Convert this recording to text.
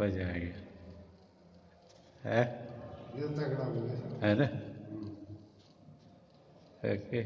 मज़ा जाएगा। है? ये तगड़ा है ना? ओके।